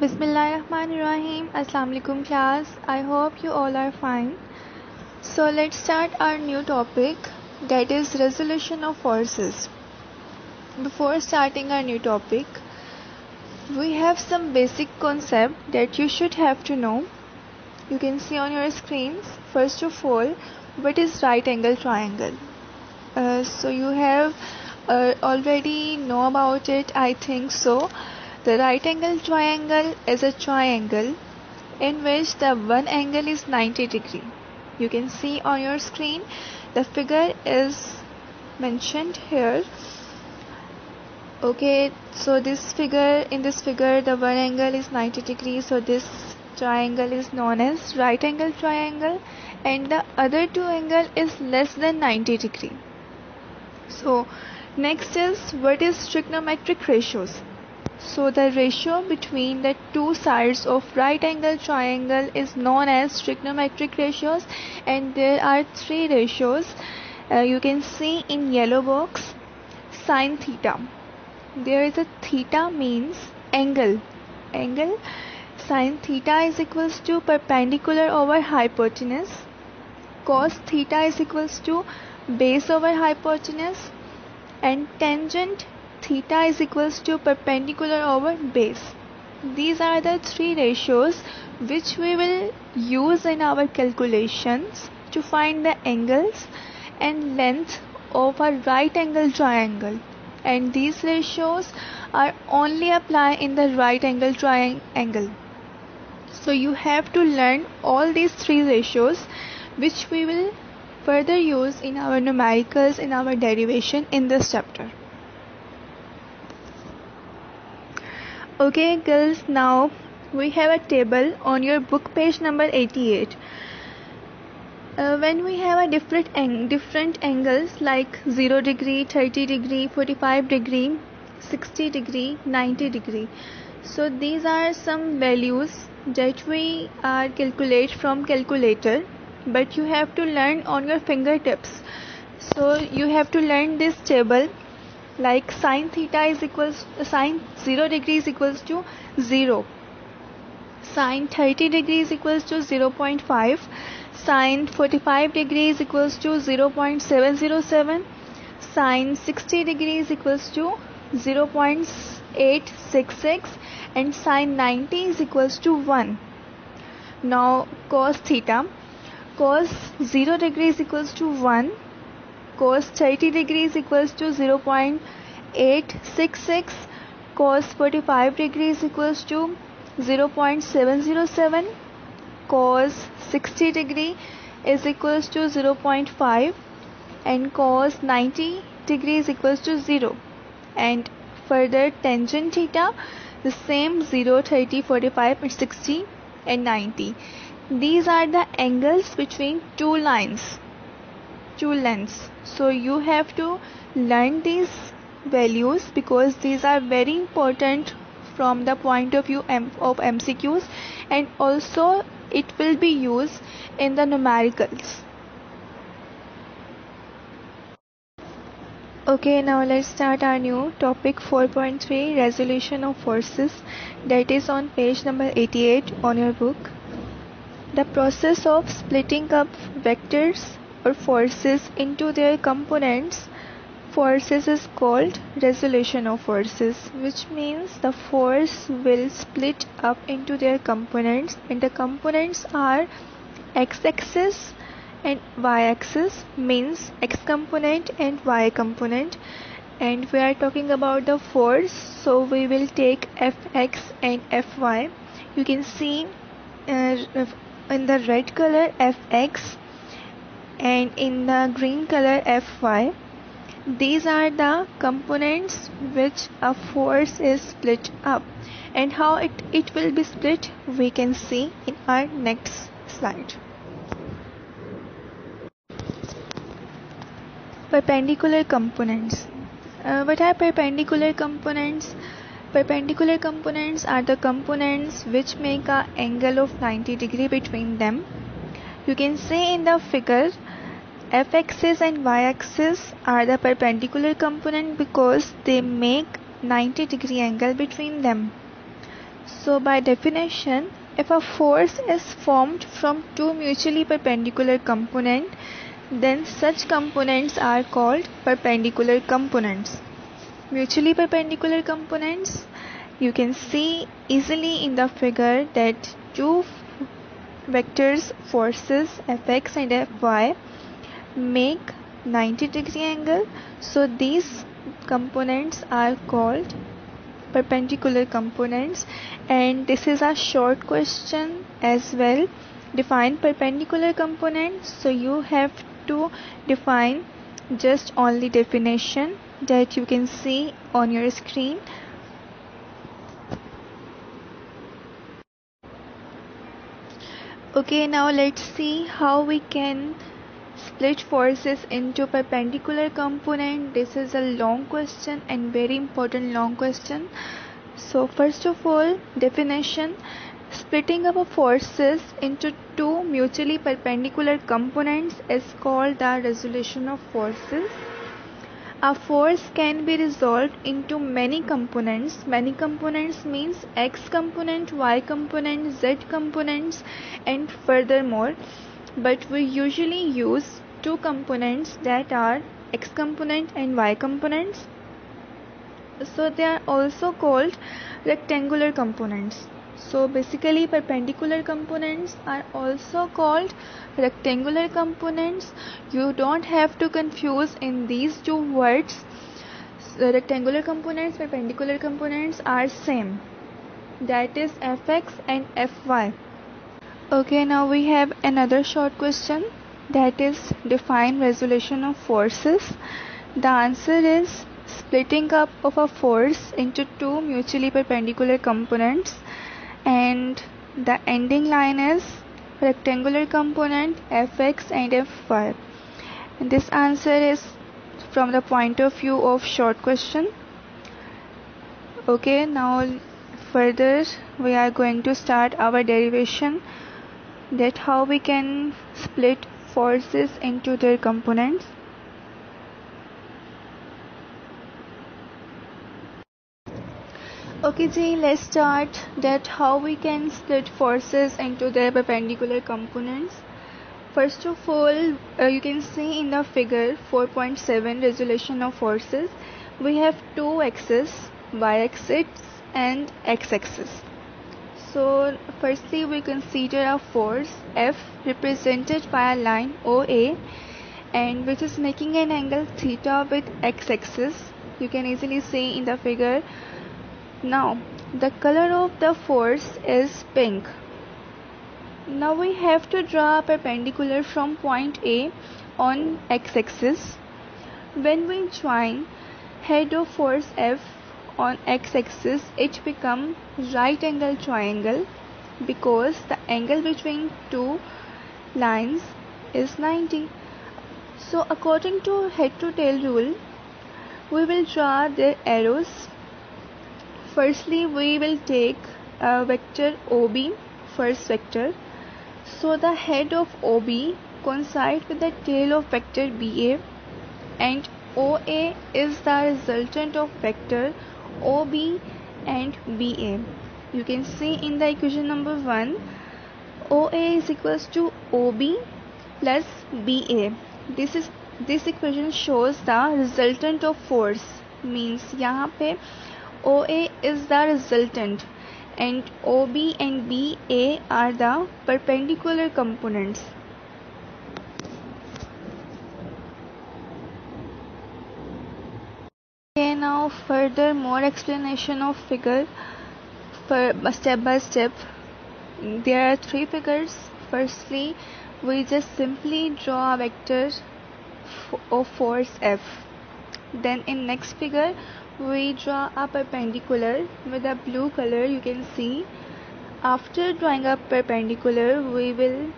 Bismillahirrahmanirrahim. Assalamu alaikum class. I hope you all are fine. So let's start our new topic that is resolution of forces. Before starting our new topic, we have some basic concept that you should have to know. You can see on your screens. First of all, what is right angle triangle? Uh, so you have uh, already know about it, I think so. The right angle triangle is a triangle in which the one angle is 90 degree. You can see on your screen the figure is mentioned here. Okay, so this figure in this figure the one angle is 90 degree. So this triangle is known as right angle triangle and the other two angle is less than 90 degree. So next is what is trigonometric ratios? So the ratio between the two sides of right angle triangle is known as trigonometric ratios and there are three ratios uh, you can see in yellow box sine theta. There is a theta means angle. Angle sine theta is equals to perpendicular over hypotenuse. Cos theta is equals to base over hypotenuse. And tangent theta is equals to perpendicular over base. These are the three ratios which we will use in our calculations to find the angles and length of a right angle triangle and these ratios are only apply in the right angle triangle. So you have to learn all these three ratios which we will further use in our numericals in our derivation in this chapter. Okay girls, now we have a table on your book page number 88. Uh, when we have a different ang different angles like 0 degree, 30 degree, 45 degree, 60 degree, 90 degree. So these are some values that we are calculate from calculator but you have to learn on your fingertips. So you have to learn this table like sine theta is equals sine 0 degrees equals to 0 sine 30 degrees equals to 0.5 sine 45 degrees equals to 0.707 sine 60 degrees equals to 0.866 and sine 90 is equals to 1 now cos theta. Cos 0 degrees equals to 1 cos 30 degrees equals to 0.866 cos 45 degrees equals to 0.707 cos 60 degree is equals to 0.5 and cos 90 degrees equals to 0 and further tangent theta the same 0 30 45 and 60 and 90 these are the angles between two lines two lengths so you have to learn these values because these are very important from the point of view of MCQs and also it will be used in the numericals. Okay now let's start our new topic 4.3 resolution of forces. That is on page number 88 on your book. The process of splitting up vectors or forces into their components. Forces is called resolution of forces which means the force will split up into their components. And the components are x-axis and y-axis means x component and y component. And we are talking about the force so we will take fx and fy. You can see uh, in the red color fx and in the green color Fy. These are the components which a force is split up and how it, it will be split we can see in our next slide. Perpendicular components. Uh, what are perpendicular components? Perpendicular components are the components which make an angle of 90 degree between them. You can see in the figure f-axis and y-axis are the perpendicular component because they make 90 degree angle between them. So by definition, if a force is formed from two mutually perpendicular components, then such components are called perpendicular components. Mutually perpendicular components, you can see easily in the figure that two vectors forces fx and fy make 90 degree angle. So these components are called perpendicular components. And this is a short question as well. Define perpendicular components. So you have to define just only definition that you can see on your screen. Okay now let's see how we can split forces into perpendicular component. This is a long question and very important long question. So first of all definition. Splitting up forces into two mutually perpendicular components is called the resolution of forces. A force can be resolved into many components. Many components means x component y component z components and furthermore but we usually use two components that are x component and y components. So they are also called rectangular components. So basically perpendicular components are also called rectangular components. You don't have to confuse in these two words. So rectangular components perpendicular components are same. That is fx and fy Okay, now we have another short question that is define resolution of forces. The answer is splitting up of a force into two mutually perpendicular components and the ending line is rectangular component fx and fy. And this answer is from the point of view of short question. Okay, now further we are going to start our derivation that how we can split forces into their components? Okay ji let's start that how we can split forces into their perpendicular components. First of all uh, you can see in the figure 4.7 resolution of forces we have two axes y axis and x axis so firstly we consider a force F represented by a line OA and which is making an angle theta with x-axis. You can easily see in the figure. Now the color of the force is pink. Now we have to draw a perpendicular from point A on x-axis. When we join head of force F on x-axis it become right angle triangle because the angle between two lines is 90 so according to head to tail rule we will draw the arrows. Firstly we will take a vector OB first vector. So the head of OB coincides with the tail of vector BA and OA is the resultant of vector OB and BA. You can see in the equation number 1 OA is equals to OB plus BA. This is this equation shows the resultant of force means यहाँ पे OA is the resultant and OB and BA are the perpendicular components. Further more explanation of figure for uh, step by step. There are three figures. Firstly, we just simply draw a vector of force F. Then in next figure, we draw a perpendicular with a blue color you can see. After drawing a perpendicular, we will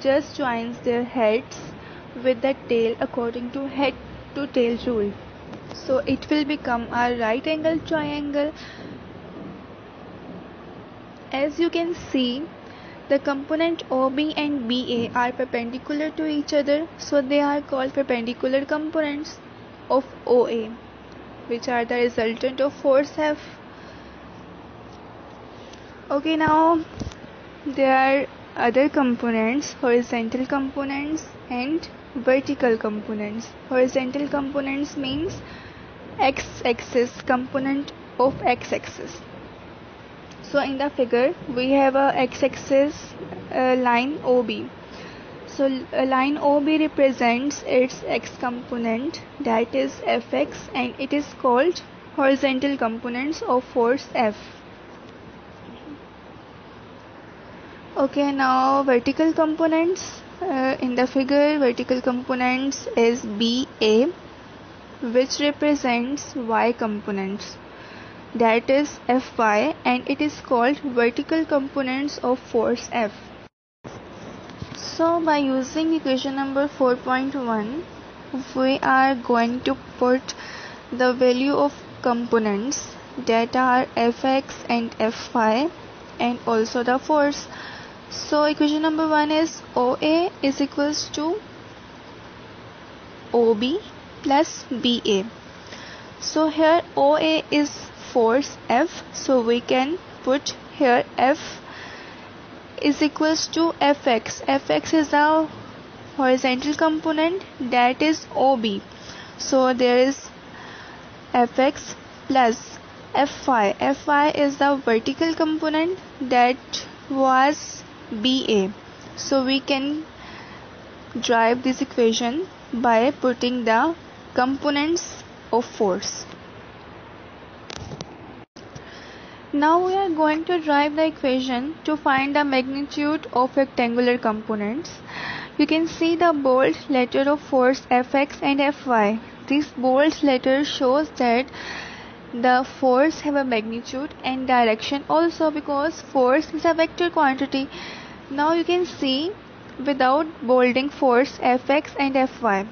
just join their heads with the tail according to head to tail rule so it will become a right angle triangle. As you can see the component OB and BA are perpendicular to each other. So they are called perpendicular components of OA which are the resultant of force F. Okay now there are other components horizontal components and vertical components. Horizontal components means x-axis component of x-axis. So in the figure we have a x-axis uh, line OB so a line OB represents its x component that is fx and it is called horizontal components of force F. Okay now vertical components. Uh, in the figure vertical components is BA which represents y components that is Fy and it is called vertical components of force F. So by using equation number 4.1 we are going to put the value of components that are Fx and Fy and also the force. So equation number 1 is OA is equals to OB plus BA. So here OA is force F so we can put here F is equals to Fx. Fx is the horizontal component that is OB. So there is Fx plus Fy. Fy is the vertical component that was BA. So we can drive this equation by putting the components of force. Now we are going to drive the equation to find the magnitude of rectangular components. You can see the bold letter of force Fx and Fy. This bold letter shows that the force have a magnitude and direction also because force is a vector quantity. Now you can see without bolding force Fx and Fy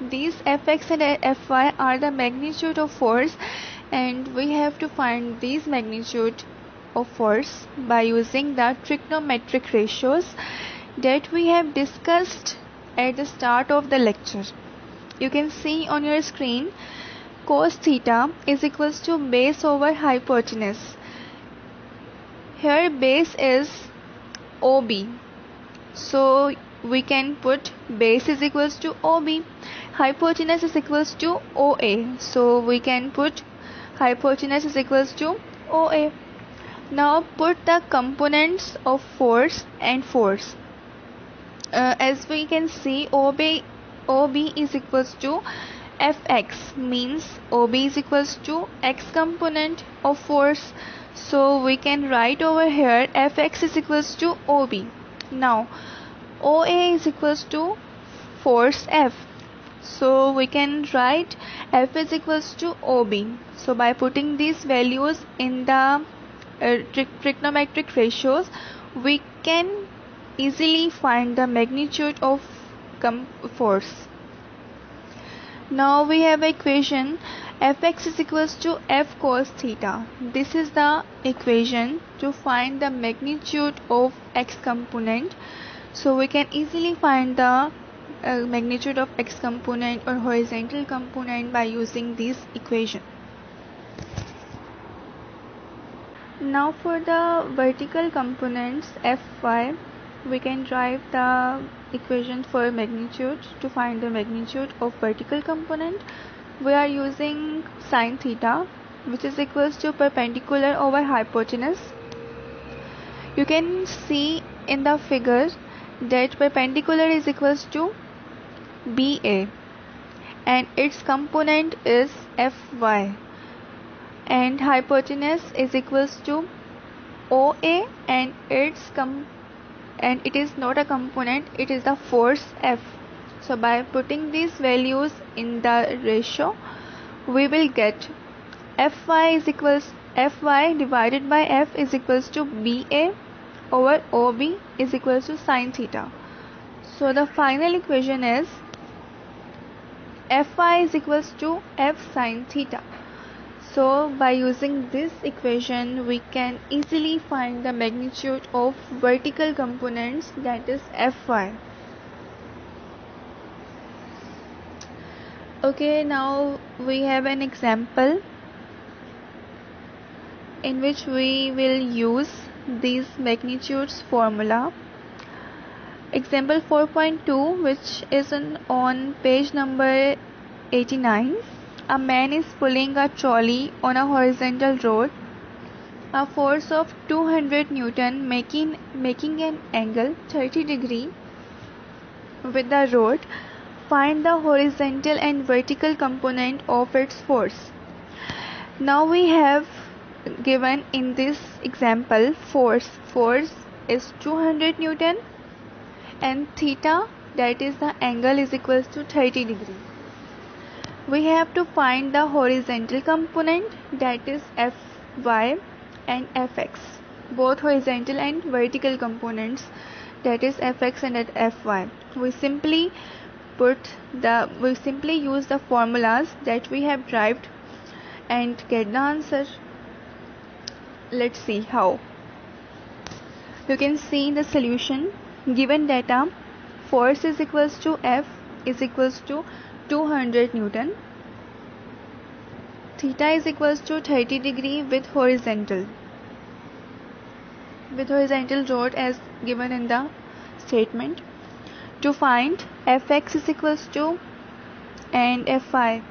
these fx and fy are the magnitude of force and we have to find these magnitude of force by using the trigonometric ratios that we have discussed at the start of the lecture. You can see on your screen cos theta is equals to base over hypotenuse. Here base is OB. So we can put base is equals to OB hypotenuse is equals to OA so we can put hypotenuse is equals to OA now put the components of force and force. Uh, as we can see OB OB is equals to Fx means OB is equals to x component of force. So we can write over here Fx is equals to OB now OA is equals to force F so we can write f is equals to ob so by putting these values in the uh, trigonometric ratios we can easily find the magnitude of force. Now we have equation fx is equals to f cos theta. This is the equation to find the magnitude of x component. So we can easily find the uh, magnitude of x component or horizontal component by using this equation. Now for the vertical components Fy, we can drive the equation for magnitude to find the magnitude of vertical component. We are using sine theta which is equals to perpendicular over hypotenuse. You can see in the figure that perpendicular is equals to BA and its component is Fy and hypotenuse is equals to OA and its com and it is not a component it is the force F. So by putting these values in the ratio we will get Fy is equals Fy divided by F is equals to BA over OB is equals to sine theta so the final equation is Fy is equals to f sine theta. So by using this equation we can easily find the magnitude of vertical components that is Fy. Okay now we have an example in which we will use these magnitudes formula. Example 4.2 which is on page number 89. A man is pulling a trolley on a horizontal road. A force of 200 Newton making, making an angle 30 degree with the road. Find the horizontal and vertical component of its force. Now we have given in this example force. Force is 200 Newton and theta that is the angle is equals to 30 degree. We have to find the horizontal component that is fy and fx both horizontal and vertical components that is fx and fy we simply put the we simply use the formulas that we have derived and get the answer let's see how you can see the solution given data force is equals to f is equals to 200 Newton. Theta is equals to 30 degree with horizontal. With horizontal rod as given in the statement. To find fx is equals to and fy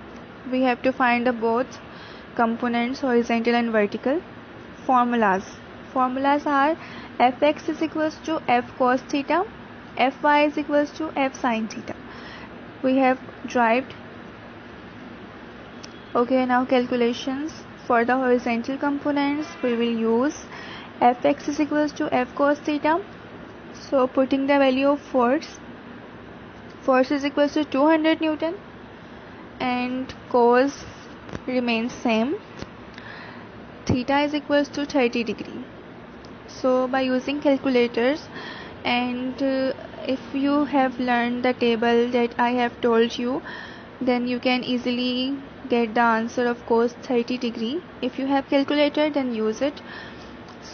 we have to find the both components horizontal and vertical formulas. Formulas are fx is equals to f cos theta fy is equals to f sin theta. We have derived. Okay now calculations. For the horizontal components we will use fx is equals to f cos theta. So putting the value of force force is equals to 200 newton and cos remains same theta is equals to 30 degree. So by using calculators and uh, if you have learned the table that I have told you then you can easily get the answer of cos 30 degree. If you have calculator then use it.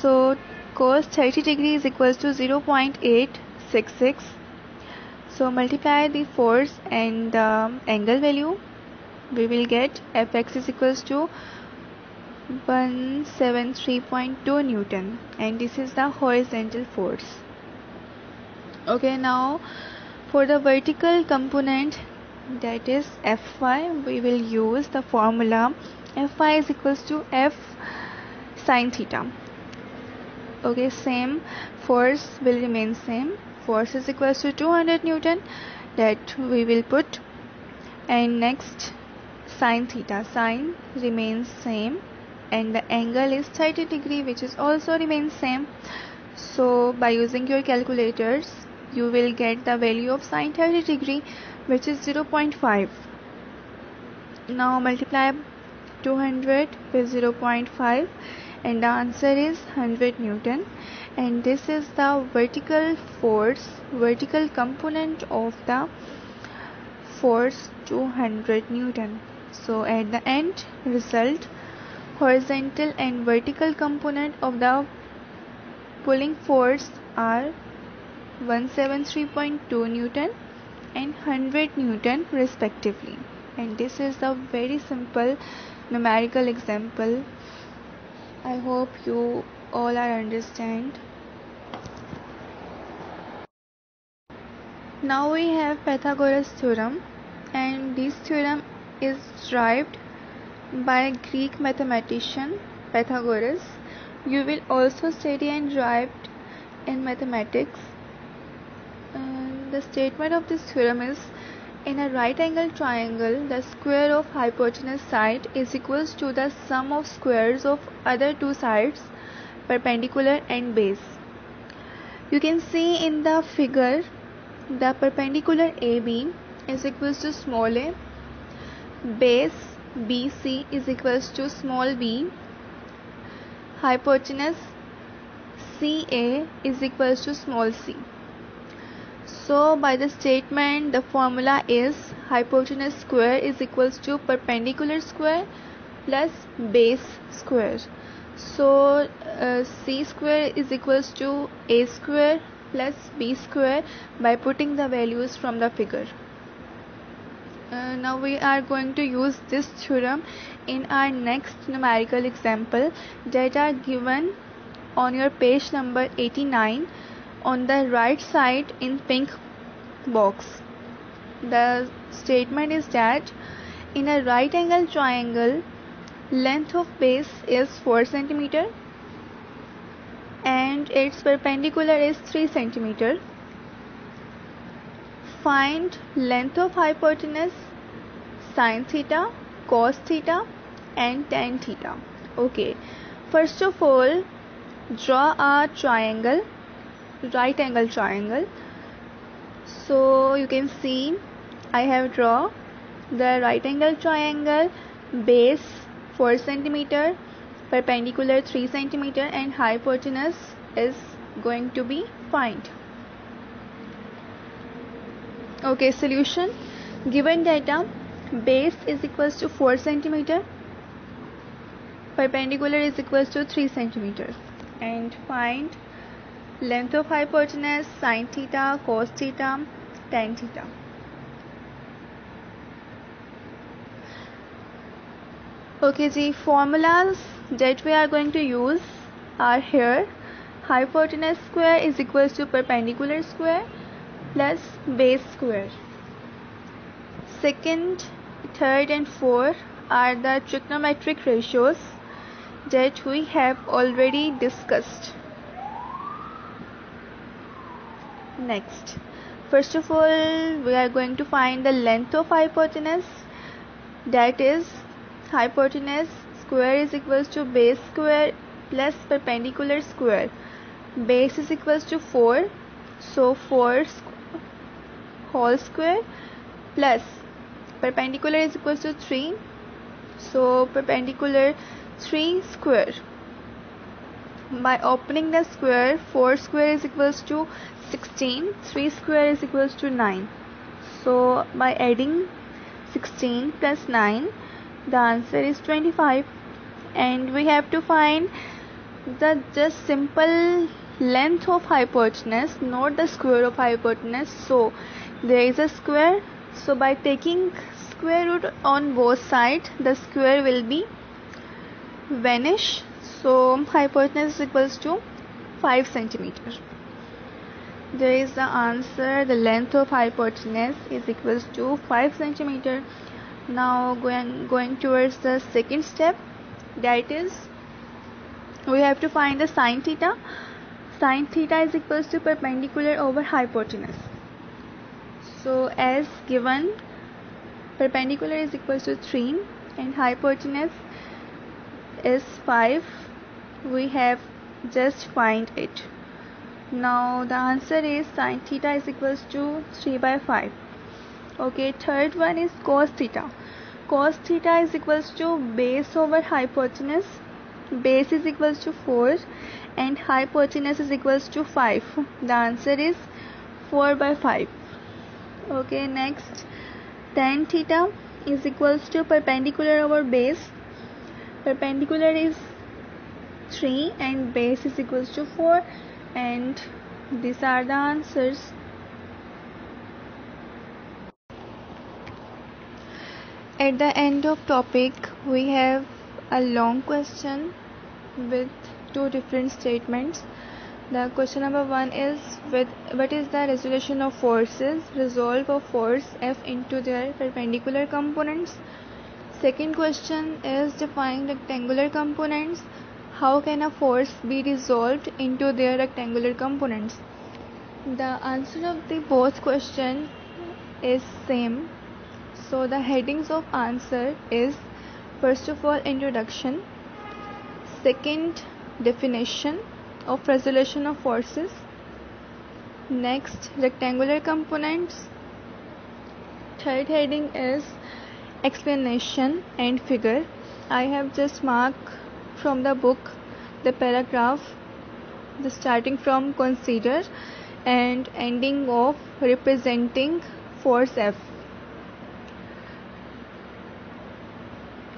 So cos 30 degree is equals to 0.866 so multiply the force and the angle value we will get fx is equals to 173.2 newton. And this is the horizontal force. Okay now for the vertical component that is fy we will use the formula fy is equals to f sine theta. Okay same force will remain same. Force is equals to 200 newton that we will put. And next sine theta. Sine remains same and the angle is 30 degree which is also remains same. So by using your calculators you will get the value of sine 30 degree which is 0.5 now multiply 200 with 0.5 and the answer is 100 newton. And this is the vertical force vertical component of the force 200 newton. So at the end result horizontal and vertical component of the pulling force are 173.2 Newton and 100 Newton respectively. And this is a very simple numerical example. I hope you all are understand. Now we have Pythagoras theorem and this theorem is derived by Greek mathematician Pythagoras. You will also study and derived in mathematics. The statement of this theorem is in a right angle triangle the square of hypotenuse side is equals to the sum of squares of other two sides perpendicular and base. You can see in the figure the perpendicular AB is equals to small a, base BC is equals to small b, hypotenuse CA is equals to small c. So by the statement the formula is hypotenuse square is equals to perpendicular square plus base square. So uh, c square is equals to a square plus b square by putting the values from the figure. Uh, now we are going to use this theorem in our next numerical example are given on your page number 89 on the right side in pink box. The statement is that in a right angle triangle length of base is 4 centimeter and its perpendicular is 3 centimeter. Find length of hypotenuse sine theta, cos theta and tan theta. Okay, first of all draw a triangle, right angle triangle. So you can see I have draw the right angle triangle base 4 centimeter perpendicular 3 centimeter and hypotenuse is going to be find okay solution. Given data base is equals to 4 centimeter perpendicular is equals to 3 centimeters and find length of hypotenuse sine theta cos theta tan theta. Okay the formulas that we are going to use are here. Hypotenuse square is equals to perpendicular square plus base square. Second third and fourth are the trigonometric ratios that we have already discussed. Next. First of all we are going to find the length of hypotenuse. That is hypotenuse square is equals to base square plus perpendicular square. Base is equals to 4 so 4 whole square plus perpendicular is equals to 3 so perpendicular 3 square. By opening the square 4 square is equals to 16 3 square is equals to 9 so by adding 16 plus 9 the answer is 25 and we have to find the just simple length of hypotenuse not the square of hypotenuse. So there is a square. So by taking square root on both sides the square will be vanish. So hypotenuse is equals to 5 centimeter there is the answer. The length of hypotenuse is equals to 5 centimeter. Now going going towards the second step that is we have to find the sine theta sine theta is equals to perpendicular over hypotenuse. So as given perpendicular is equals to 3 and hypotenuse is 5 we have just find it. Now the answer is sine theta is equals to 3 by 5 okay third one is cos theta. Cos theta is equals to base over hypotenuse base is equals to 4 and hypotenuse is equals to 5 the answer is 4 by 5 okay next. Tan theta is equals to perpendicular over base. Perpendicular is 3 and base is equals to 4 and these are the answers. At the end of topic we have a long question with two different statements. The question number one is with what is the resolution of forces resolve of force F into their perpendicular components. Second question is define rectangular components. How can a force be resolved into their rectangular components? The answer of the both question is same so the headings of answer is first of all introduction second definition of resolution of forces. Next rectangular components. Third heading is explanation and figure. I have just marked from the book the paragraph the starting from consider and ending of representing force f.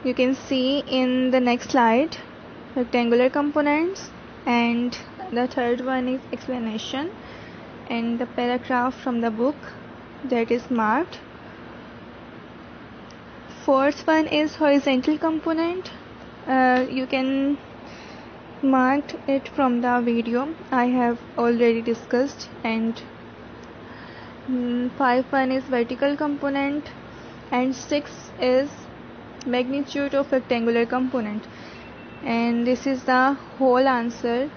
You can see in the next slide rectangular components and the third one is explanation. And the paragraph from the book that is marked. Fourth one is horizontal component. Uh, you can mark it from the video I have already discussed. And mm, five one is vertical component. And six is magnitude of rectangular component and this is the whole answer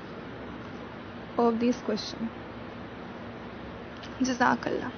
of this question. Jazakallah.